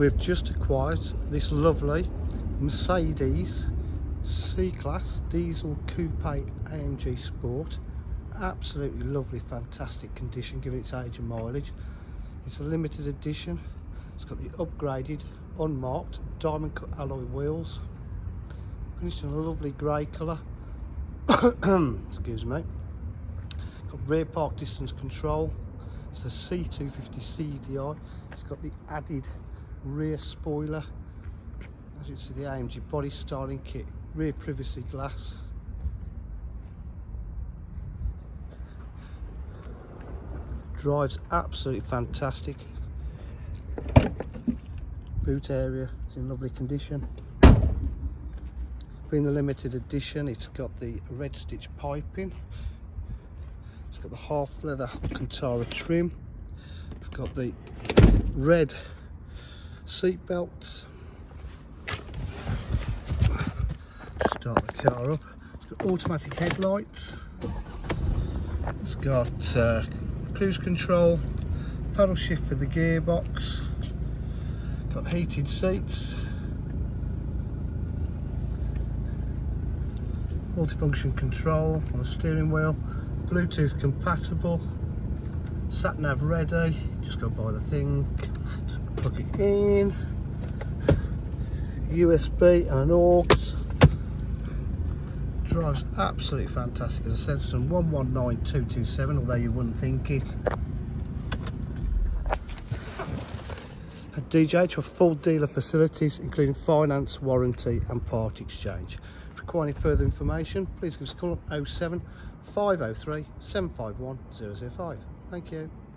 We've just acquired this lovely Mercedes C-Class Diesel Coupe AMG Sport. Absolutely lovely, fantastic condition given its age and mileage. It's a limited edition. It's got the upgraded, unmarked, diamond cut alloy wheels. Finished in a lovely grey colour. Excuse me. Got rear park distance control. It's the C250 CDI. It's got the added rear spoiler. As you can see, the AMG body styling kit, rear privacy glass. Drives absolutely fantastic. Boot area is in lovely condition. Being the limited edition, it's got the red stitch piping. It's got the half leather Alcantara trim. We've got the red seat belts. Start the car up. It's got automatic headlights. It's got uh, cruise control, paddle shift for the gearbox. Got heated seats. Multifunction control on the steering wheel. Bluetooth compatible. Sat nav ready. Just go by the thing plug it in. USB and an aux. Drives absolutely fantastic as I said done 119227 although you wouldn't think it. At DJH for full dealer facilities including finance warranty and part exchange. If you require any further information please give us a call on 07 503 751 005 thank you